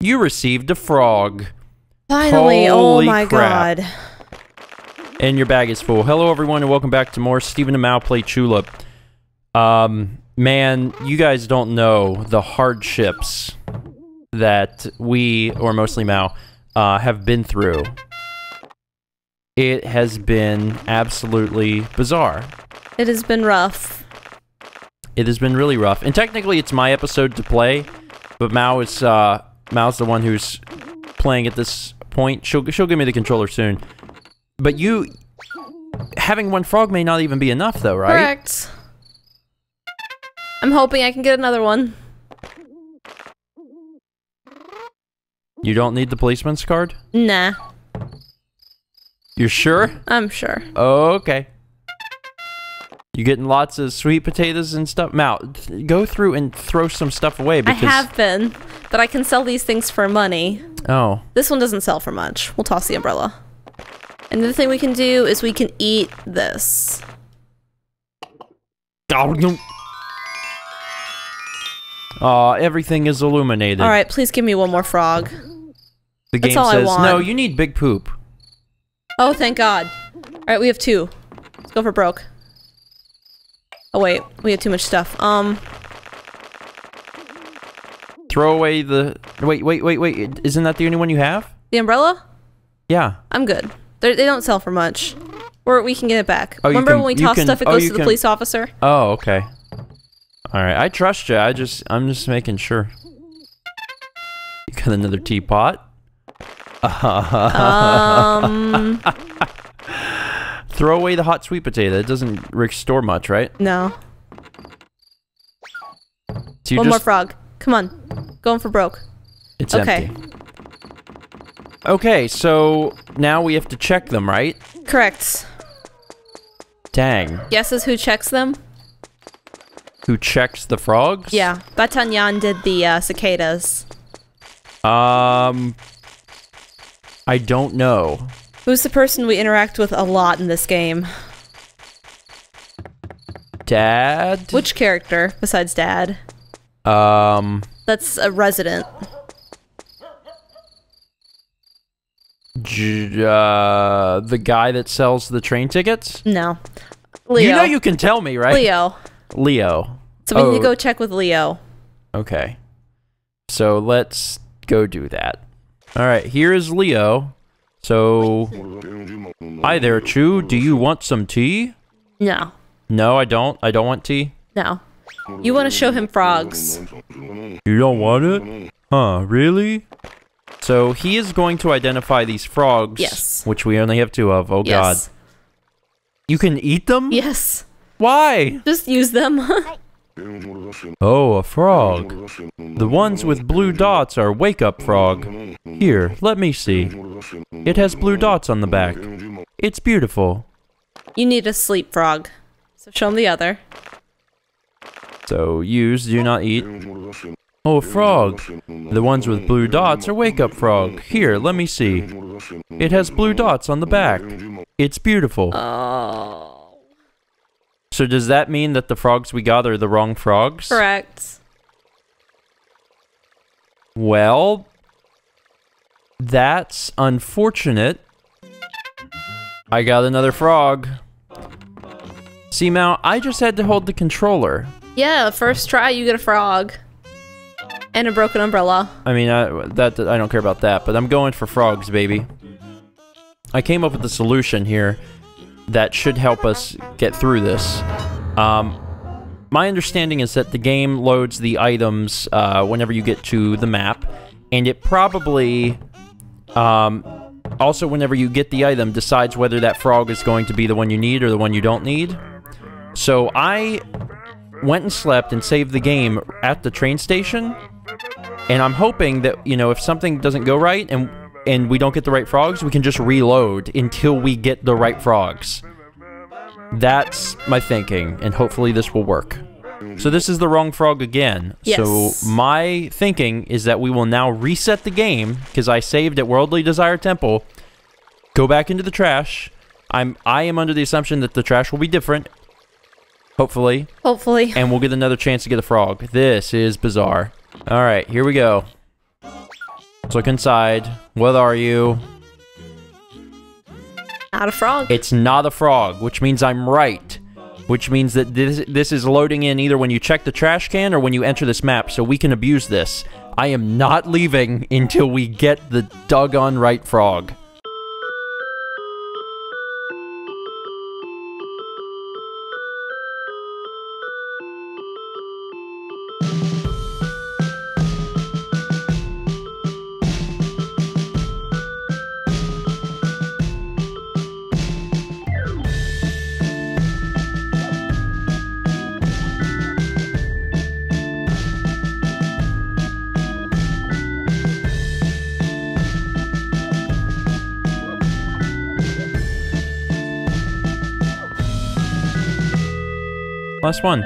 You received a frog. Finally, Holy oh my crap. god. And your bag is full. Hello, everyone, and welcome back to more Stephen and Mal Play Chulip. Um, man, you guys don't know the hardships that we, or mostly Mal, uh, have been through. It has been absolutely bizarre. It has been rough. It has been really rough. And technically, it's my episode to play, but Mal is, uh, Mal's the one who's playing at this point. She'll, she'll give me the controller soon. But you, having one frog may not even be enough, though, right? Correct. I'm hoping I can get another one. You don't need the policeman's card? Nah, You're sure? I'm sure. Okay. You getting lots of sweet potatoes and stuff? Th- go through and throw some stuff away I because. have been, but I can sell these things for money. Oh. This one doesn't sell for much. We'll toss the umbrella. And the thing we can do is we can eat this. Oh, Aw, everything is illuminated. All right, please give me one more frog. The That's game all I says, no, you need big poop. Oh, thank God. All right, we have two. Let's go for broke. Oh wait, we have too much stuff. Um, Throw away the. Wait, wait, wait, wait. Isn't that the only one you have? the umbrella? Yeah. I'm good. They're, they don't sell for much. Or we can get it back. Oh, Remember can- when we toss can- stuff, it oh, goes to the can- police officer? Oh, okay. All right, I trust you. I just, I'm just making sure. You got another teapot. Um, Throw away the hot sweet potato. It doesn't restore much, right? no. So One more frog. Come on. Going for broke. It's Okay. empty. Okay, so now we have to check them, right? Correct. Dang. Guesses who checks them? Who checks the frogs? Yeah. Batayan did the uh, cicadas. Um, I don't know. Who's the person we interact with a lot in this game? Dad. Which character besides Dad? Um, That's a resident. J- uh, the guy that sells the train tickets. No. Leo. You know you can tell me, right? Leo. Leo. So we need Oh. to go check with Leo. Okay. So let's go do that. All right, here is Leo. So, hi there, Chu. Do you want some tea? No. No, I don't. I don't want tea. No. You want to show him frogs. You don't want it? Huh, really? So he is going to identify these frogs. Yes. Which we only have two of. Oh Yes. god. You can eat them? Yes. Why? Just use them. Oh, a frog. The ones with blue dots are wake up frog. Here, let me see. It has blue dots on the back. It's beautiful. you need a sleep frog. So show him the other. So use, do not eat. Oh, a frog. The ones with blue dots are wake up frog. Here, let me see. It has blue dots on the back. It's beautiful. Oh. So does that mean that the frogs we got are the wrong frogs? Correct. Well, that's unfortunate. I got another frog. See, Mal, I just had to hold the controller. Yeah, first try you get a frog. And a broken umbrella. I mean, I, that I don't care about that, but I'm going for frogs, baby. I came up with a solution here that should help us get through this. Um, my understanding is that the game loads the items uh, whenever you get to the map, and it probably um, also whenever you get the item decides whether that frog is going to be the one you need or the one you don't need. So I went and slept and saved the game at the train station, and I'm hoping that you know if something doesn't go right and and we don't get the right frogs, we can just reload until we get the right frogs. That's my thinking, and hopefully this will work. Mm-hmm. So this is the wrong frog again. Yes. So my thinking is that we will now reset the game because I saved at Worldly Desire Temple. Go back into the trash. I'm I am under the assumption that the trash will be different. hopefully, Hopefully. and we'll get another chance to get a frog. This is bizarre. All right, here we go. Let's look inside. What are you? Not a frog. It's not a frog, which means I'm right. Which means that this this is loading in either when you check the trash can or when you enter this map, so we can abuse this. I am not leaving until we get the doggone right frog. Last one.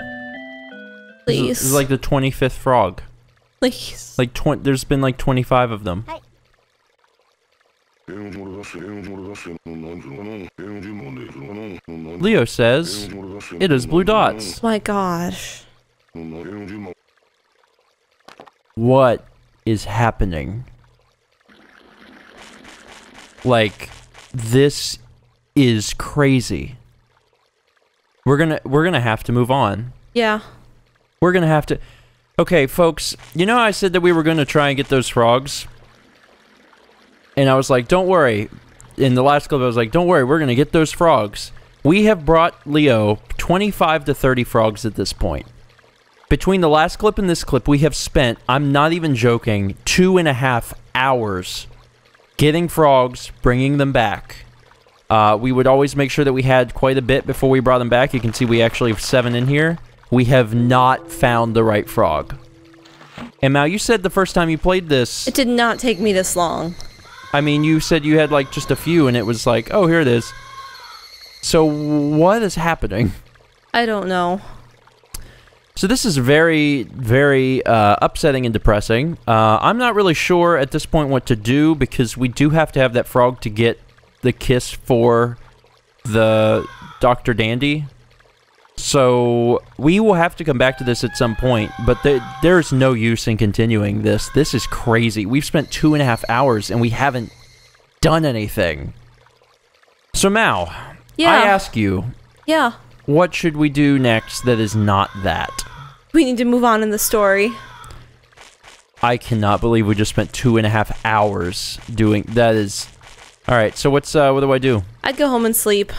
This is- This is like the 25th frog. Please. Like twen- there's been like 25 of them. Leo says it is blue dots. Oh my gosh. What is happening? Like this is crazy. We're going to we're going to have to move on. Yeah. We're going to have to Okay, folks, you know I said that we were going to try and get those frogs? And I was like, "Don't worry." In the last clip I was like, "Don't worry, we're going to get those frogs." We have brought Leo 25 to 30 frogs at this point. Between the last clip and this clip, we have spent, I'm not even joking, two and a half hours getting frogs, bringing them back. Uh, we would always make sure that we had quite a bit before we brought them back. You can see we actually have seven in here. We have not found the right frog. And Mal, you said the first time you played this, It did not take me this long. I mean, you said you had like just a few, and it was like, oh, here it is. So what is happening? I don't know. So this is very, very uh, upsetting and depressing. Uh, I'm not really sure at this point what to do because we do have to have that frog to get the kiss for the Dr. Dandy. So we will have to come back to this at some point, but there, there's no use in continuing this. This is crazy. We've spent two and a half hours and we haven't done anything. So Mal, Yeah. I ask you, Yeah. what should we do next that is not that? We need to move on in the story. I cannot believe we just spent two and a half hours doing that is all right so what's uh what do i do I'd go home and sleep.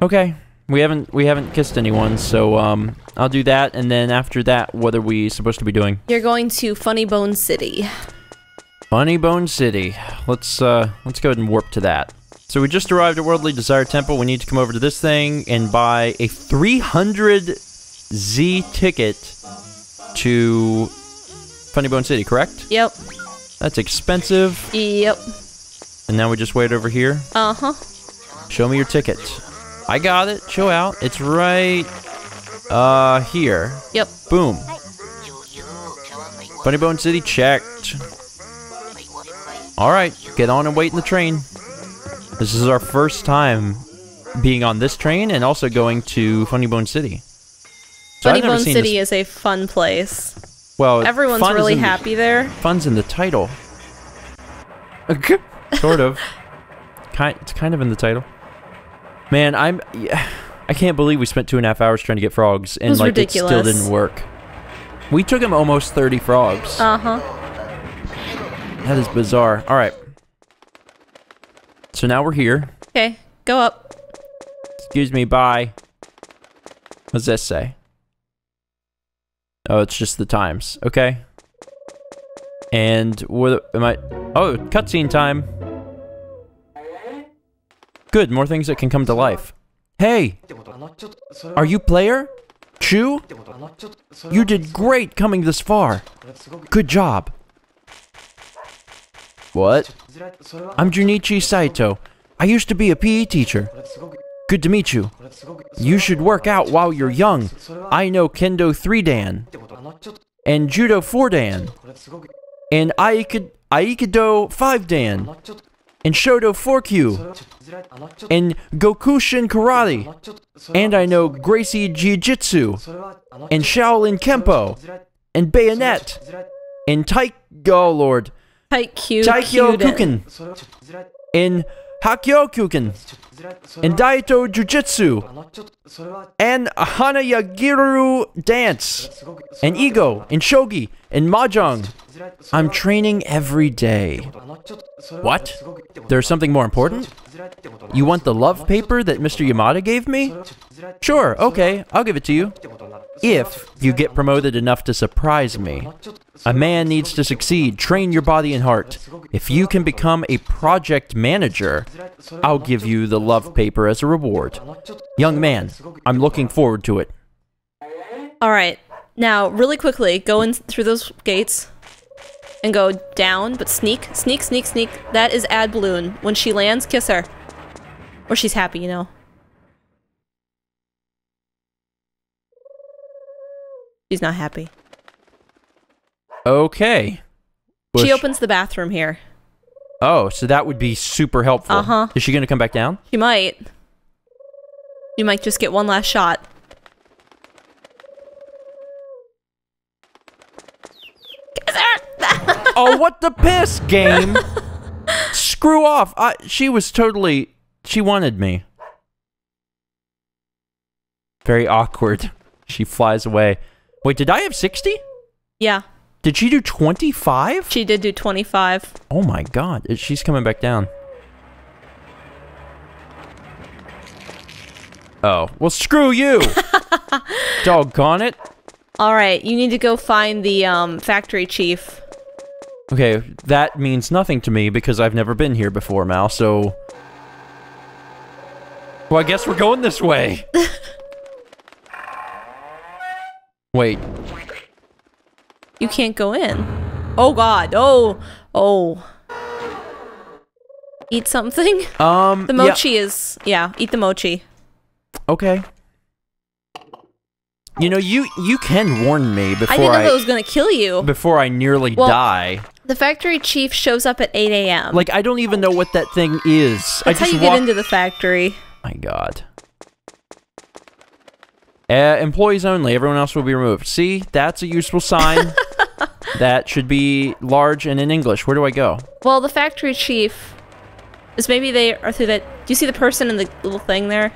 okay we haven't we haven't kissed anyone so um i'll do that and then after that what are we supposed to be doing You're going to Funny Bone City. funny bone city let's uh let's go ahead and warp to that so we just arrived at worldly desire temple we need to come over to this thing and buy a 300 z ticket to funny bone city correct Yep. that's expensive Yep. And now we just wait over here Uh huh. Show me your ticket. I got it. Show out. It's right uh here. Yep. Boom. Funny Bone City checked. Alright, get on and wait in the train. This is our first time being on this train and also going to Funny Bone City. So Funny Bone City this- is a fun place. well, Everyone's really in the- happy there. fun's in the title. sort of. Kind, it's kind of in the title. Man, I'm. yeah, I can't believe we spent two and a half hours trying to get frogs, and was like it still didn't work. We took him almost thirty frogs. Uh huh. that is bizarre. All right. So now we're here. Okay. Go up. Excuse me. Bye. What's this say? Oh, it's just the times. Okay. And what am I? Oh, cutscene time. Good, more things that can come to life. Hey, are you player? Chu? You did great coming this far. Good job. What? I'm Junichi Saito. I used to be a PE teacher. Good to meet you. You should work out while you're young. I know Kendo 3 Dan and Judo 4 Dan and Aikid- Aikido 5 Dan. and Shoto Forkyu, and Kyokushin Karate, and I know Gracie Jiu-Jitsu, and Shaolin Kempo, and Bayonet, and Taik... Oh, Lord. Taikyo Kyuden. Kuken, and Hakyo Kuken, and Daito Jujitsu, and Hanayagiru Dance, and Ego, and Shogi, and Mahjong. I'm training every day. What? There's something more important? You want the love paper that Mr. Yamada gave me? Sure, okay, I'll give it to you. If you get promoted enough to surprise me. A man needs to succeed. Train your body and heart. If you can become a project manager, I'll give you the love paper as a reward. Young man, I'm looking forward to it. All right. Now, really quickly, go in through those gates and go down, but sneak, sneak, sneak, sneak. That is Ad Balloon. When she lands, kiss her. Or she's happy, you know. She's not happy. Okay. She opens the bathroom here. Oh, so that would be super helpful. Uh-huh. Is she going to come back down? She might. You might just get one last shot. Oh, what the piss, game? Screw off. I, she was totally. She wanted me. Very awkward. She flies away. Wait, did I have 60? yeah, Did she do 25? she did do 25. Oh my god. She's coming back down. Oh. Well, screw you! Doggone it. All right, you need to go find the um, factory chief. Okay, that means nothing to me because I've never been here before, Mal, so... Well, I guess we're going this way. Wait, You can't go in. Oh God! Oh, oh. Eat something. um... The yeah, mochi is yeah. Eat the mochi. okay. You know, you you can warn me before I didn't know I, that was gonna kill you. before I nearly Well- die. The factory chief shows up at 8 a.m. Like, I don't even know what that thing is. I that's how just you get into the factory. My God. Uh, employees only. Everyone else will be removed. See, that's a useful sign. that should be large and in English. Where do I go? Well, the factory chief is maybe they are through that. Do you see the person in the little thing there?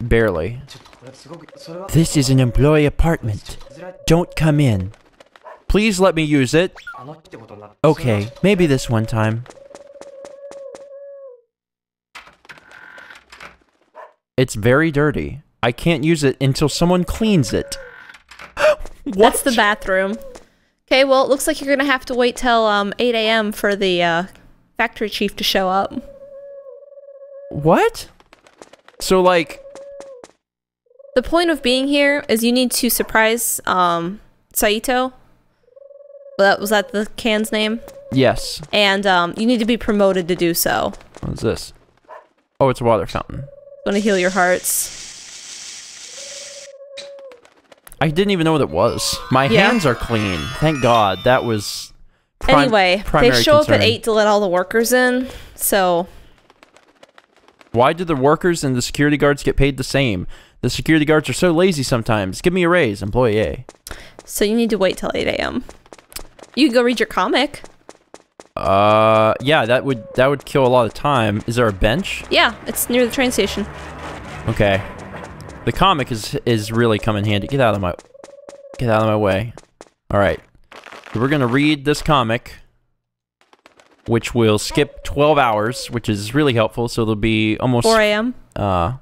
Barely. This is an employee apartment. Don't come in. Please let me use it. Okay, maybe this one time. It's very dirty. I can't use it until someone cleans it. what? That's the bathroom. Okay, well, it looks like you're gonna have to wait till um 8 a.m. for the uh, factory chief to show up. What? So like, The point of being here is you need to surprise um Saito. Well, that was that the can's name, yes. and um you need to be promoted to do so. What is this? Oh, it's a water fountain. Going to heal your hearts. I didn't even know what it was. My Yeah. hands are clean. Thank God. That was. anyway, they show up at eight to let all the workers in. So Why do the workers and the security guards get paid the same? The security guards are so lazy sometimes. Give me a raise, employee A. so you need to wait till 8 a.m. You can go read your comic. Uh, yeah, that would that would kill a lot of time. Is there a bench? Yeah, it's near the train station. Okay. The comic is is really come in handy. Get out of my get out of my way. All right. So we're gonna read this comic, which will skip 12 hours, which is really helpful. So it'll be almost 4 a.m. uh,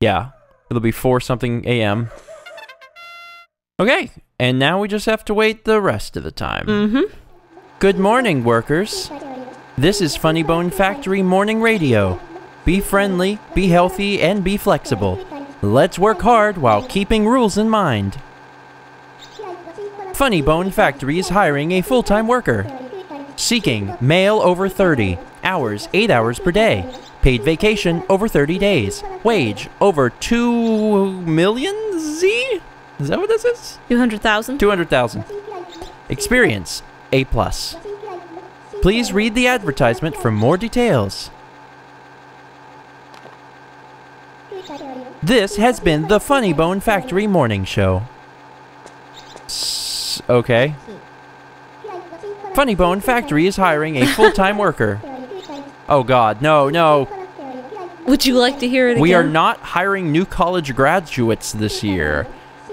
yeah, it'll be four something a.m. Okay, and now we just have to wait the rest of the time. Mm-hmm. Good morning, workers. This is Funny Bone Factory Morning Radio. Be friendly, be healthy, and be flexible. Let's work hard while keeping rules in mind. Funny Bone Factory is hiring a full time worker. Seeking male over 30, hours 8 hours per day, paid vacation over 30 days, wage over 2 million Z? Is that what this is? 200,000. 200,000. Experience A plus. Please read the advertisement for more details. This has been the Funny Bone Factory Morning Show. S- okay. Funny Bone Factory is hiring a full-time worker. Oh god, no, no. Would you like to hear it again? We are not hiring new college graduates this year.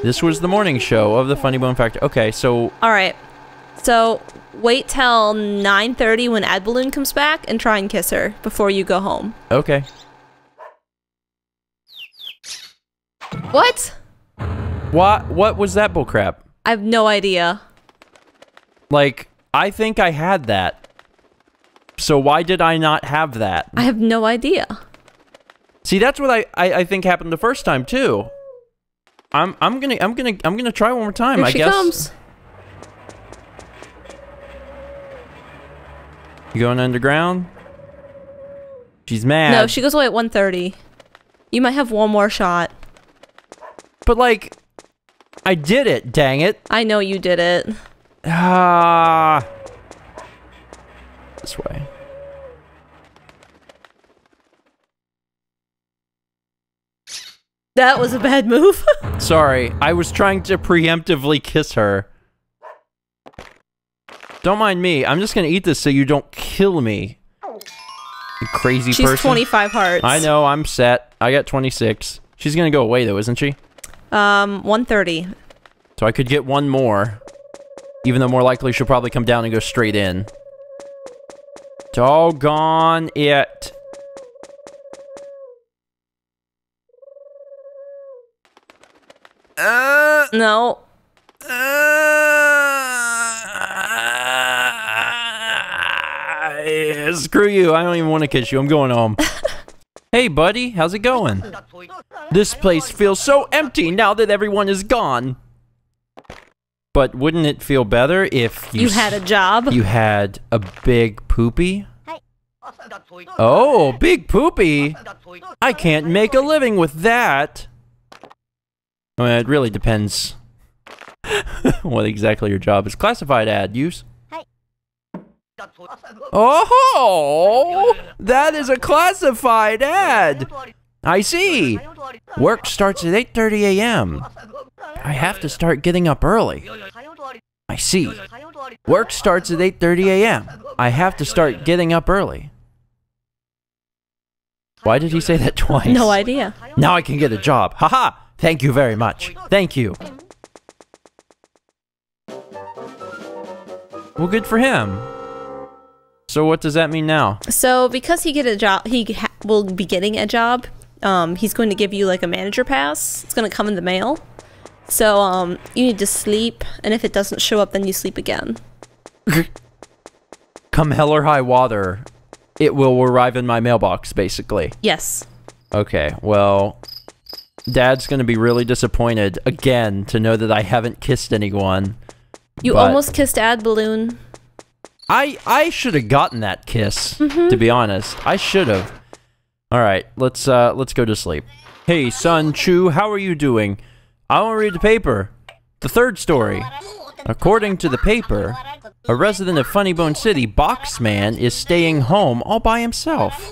This was the morning show of the Funny Bone Factory. Okay, so All right. So wait till 9:30 when Ad Balloon comes back and try and kiss her before you go home. okay. What? What what was that bullcrap? I have no idea. Like, I think I had that. So why did I not have that? I have no idea. See, that's what I, I, I think happened the first time too. I'm I'm gonna I'm gonna I'm gonna try one more time. Here I she guess. comes. You going underground? She's mad. No, she goes away at 1:30. You might have one more shot. But like, I did it. Dang it. I know you did it. Ah. This way. That was a bad move. Sorry, I was trying to preemptively kiss her. Don't mind me. I'm just gonna eat this so you don't kill me. You crazy She's person. 25 hearts. I know, I'm set. I got 26. She's gonna go away though, isn't she? Um, 130. So I could get one more. Even though more likely she'll probably come down and go straight in. Doggone it. Uh, No. uh, screw you. I don't even want to kiss you. I'm going home. hey, buddy. How's it going? This place feels so empty now that everyone is gone. But wouldn't it feel better if you, You had a job. you had a big poopy? Oh, big poopy! I can't make a living with that. Well, it really depends what exactly your job is. Classified ad use. Oh, that is a classified ad. I see. Work starts at 8:30 a.m. I have to start getting up early. I see. Work starts at 8:30 a.m. I have to start getting up early. Why did he say that twice? No idea. Now I can get a job. Haha! Thank you very much. Thank you. Well, good for him. So what does that mean now? So because he get a job, he ha- will be getting a job. Um, he's going to give you like a manager pass. It's going to come in the mail. So um, you need to sleep, and if it doesn't show up, then you sleep again. Come hell or high water, it will arrive in my mailbox, basically. Yes. Okay, well, Dad's gonna be really disappointed again to know that I haven't kissed anyone. You almost kissed Ad Balloon. I I should have gotten that kiss. To be honest, I should have. All right, let's uh let's go to sleep. Hey, son Chu, how are you doing? I want to read the paper. The third story. According to the paper, a resident of Funnybone City, Boxman, is staying home all by himself.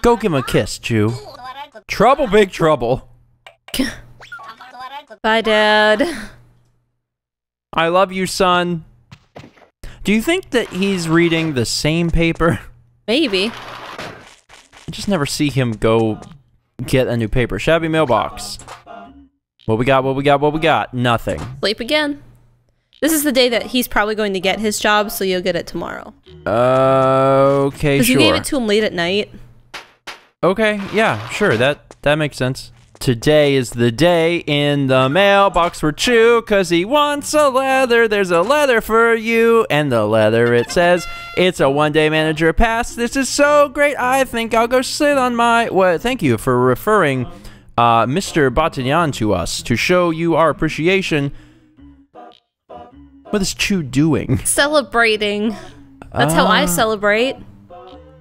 Go give him a kiss, Chu. Trouble, big trouble. Bye, Dad. I love you, son. Do you think that he's reading the same paper? Maybe. I just never see him go get a new paper. Shabby mailbox. What we got? What we got? What we got? Nothing. Sleep again. This is the day that he's probably going to get his job, so you'll get it tomorrow. Uh, okay, Because you gave it to him late at night. okay, yeah, sure. That that makes sense. Today is the day in the mailbox for Chu, cause he wants a leather. There's a leather for you, and the leather it says it's a one-day manager pass. This is so great. I think I'll go sit on my. Well, thank you for referring, uh, Mr. Batayan to us to show you our appreciation. What is Chu doing? Celebrating. That's how I Ah. celebrate.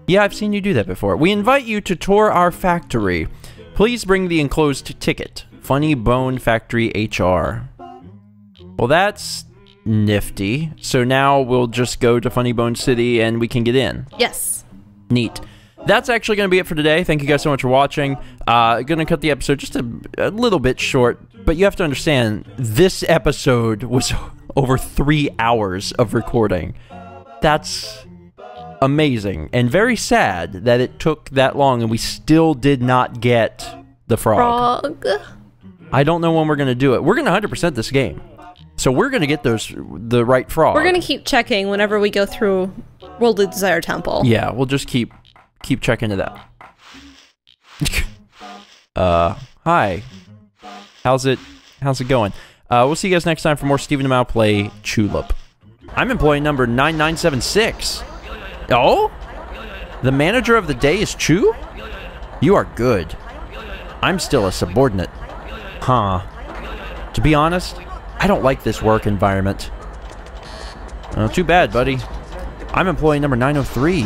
Yeah, I've seen you do that before. We invite you to tour our factory. Please bring the enclosed ticket. Funny Bone Factory HR. Well, that's Nifty. So now we'll just go to Funny Bone City and we can get in. Yes. Neat. That's actually going to be it for today. Thank you guys so much for watching. Uh, going to cut the episode just a, a little bit short, but you have to understand this episode was over three hours of recording. That's amazing and very sad that it took that long and we still did not get the frog. Frog. I don't know when we're going to do it. We're going to 100% this game. So we're going to get those the right frog. We're gonna keep checking whenever we go through World of Desire Temple. Yeah, we'll just keep keep checking to that. uh, hi. How's it how's it going? Uh, we'll see you guys next time for more Stephen Mal play Chulip. I'm employee number 9976. Oh? The manager of the day is Chu? You are good. I'm still a subordinate. Huh. To be honest, I don't like this work environment. Oh, too bad, buddy. I'm employee number 903.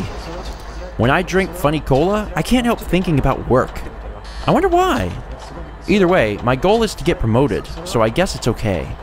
When I drink Funny Cola, I can't help thinking about work. I wonder why. Either way, my goal is to get promoted, so I guess it's okay.